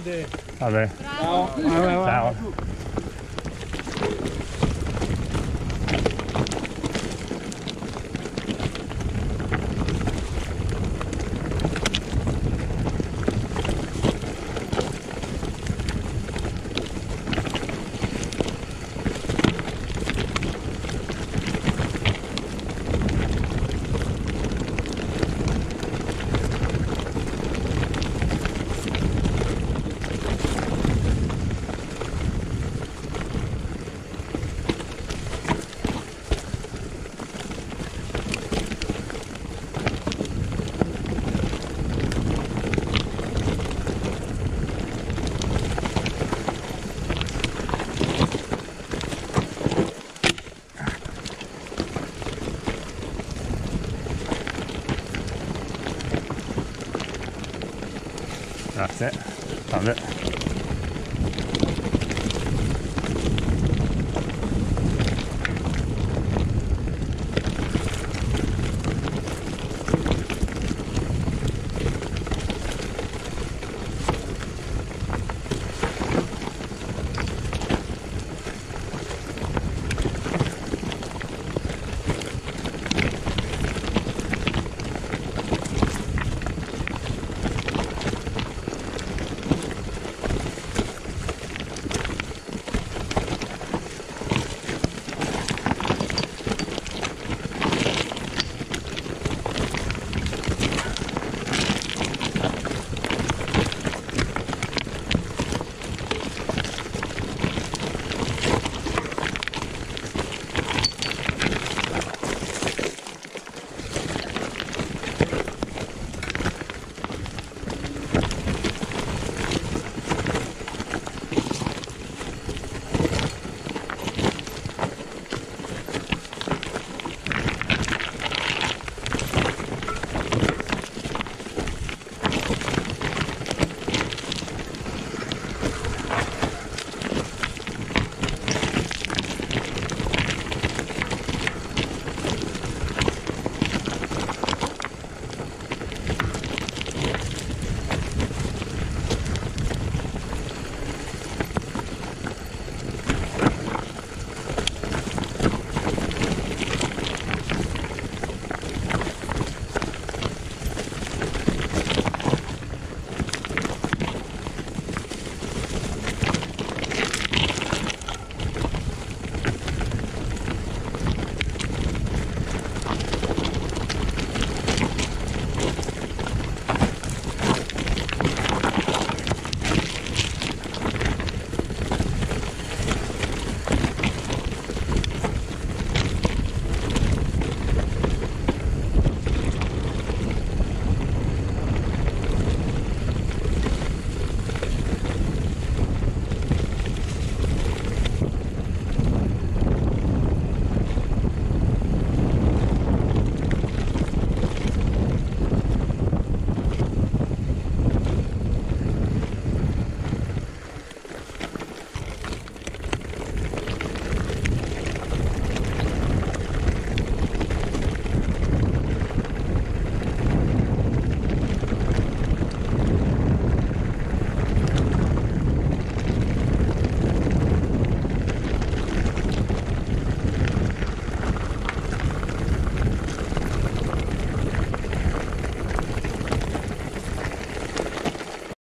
Grande. Vabbè, Ciao. Vai, 啊行等着